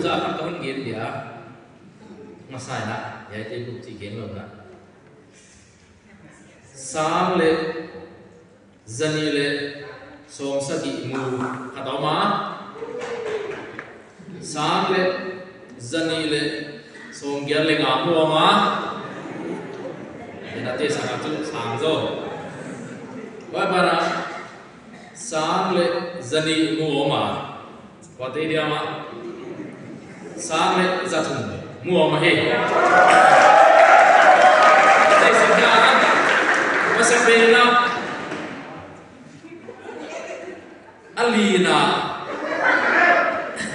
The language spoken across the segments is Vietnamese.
za kan ka hun gen dia masai na ya te buk chi gen lom na sang le zani le som sa gi mu khadoma sang le zani le som gyal le ngam ho ma na sáng sang sáng sang Vậy bạn ba sáng lên le zani mu ma có thấy điều ma same zatumbe muwa mahehe taisadara alina.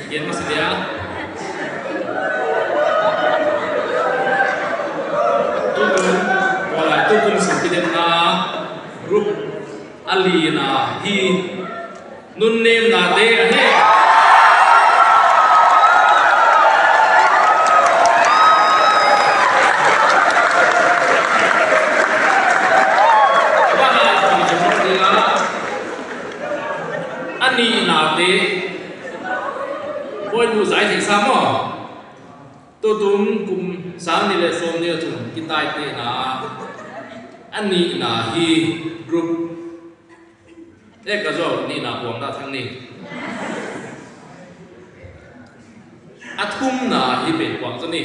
Igen masidea tukum alina. Hi. Na dea đi ni na te voi nu zai thing sa mo to tum kum sa ni le som ni chung kitai te na an ni na hi group. E ka đi ni na pom na thang anh athum na hi pe kwang zo ni.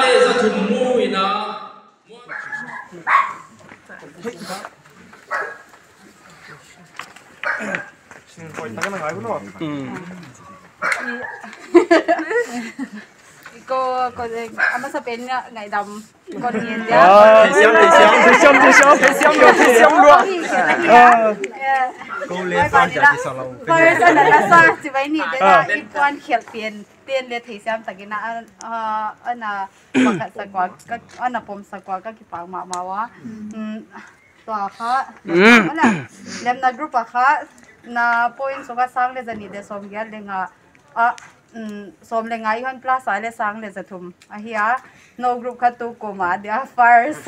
lệ ra thùng mùi nó cô cô ăn bắp bên ngày đồng con nhìn ra thì xem thì xem thì xem thì xem thì xem được thì xem được cô lên con chả chỉ sao lâu bây giờ là sao chỉ vậy nè để là ít quan khiển tiền เตียนเลียถีเสียมสักกินะเอออันน่ะปากสักกว่ก็อันน่ะปมสักกว่ก็กี่ปากมามาวะตัวค่ะอัน่ะเลี้ยมนักรุ๊ปค่ะน่ะพูดสุกสร้างเลยจะนี่เดสอมเกลิ่ลยอะอะสอมเลงไงยันปลาสายเลยสังเลยจะทุ่มอะเฮียโนกรุ๊ปค่ะตัวกูมาเดี๋ยวไฟร์ส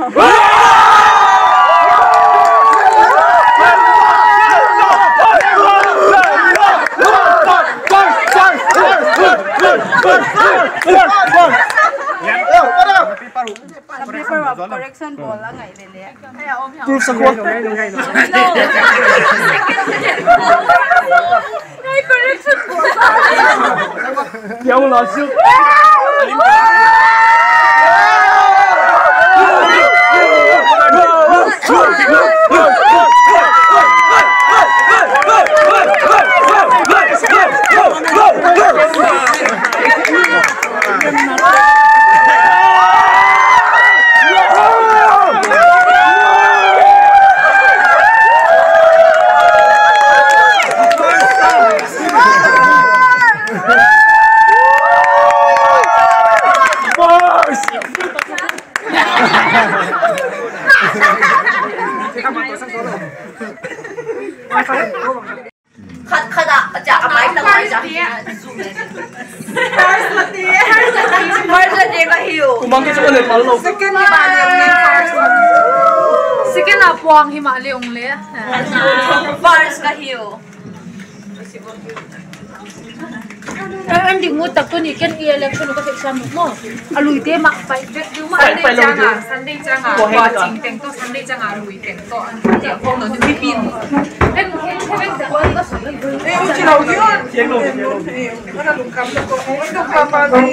correction ball là ngày về lẽ hay là ôm không ngay correction ball dấu lò siêu 가다 자 마이크 나와 자 벌써 내가 해요 도망가 저번에 발로 스캔나 스캔나 포항 히말리 옹레 벌써가 해요 em định mua tập tôi nhỉ cái kia là không có thể xem được món à lùi tê mặc phải phải phải lùi tê sắn đi trang à quá trình tiền to sắn đi trang à lùi tiền to anh chị không nó được pin em em em đã có cái số em chỉ lâu chứ tiếng lùi tiếng lùi em là lùi cắm được không em cắm mà đi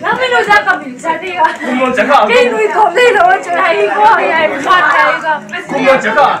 nó mới lùi ra cầm mình ra đi à cái lùi cầm đi rồi chơi hay quá hay phát hay quá không lùi chắc à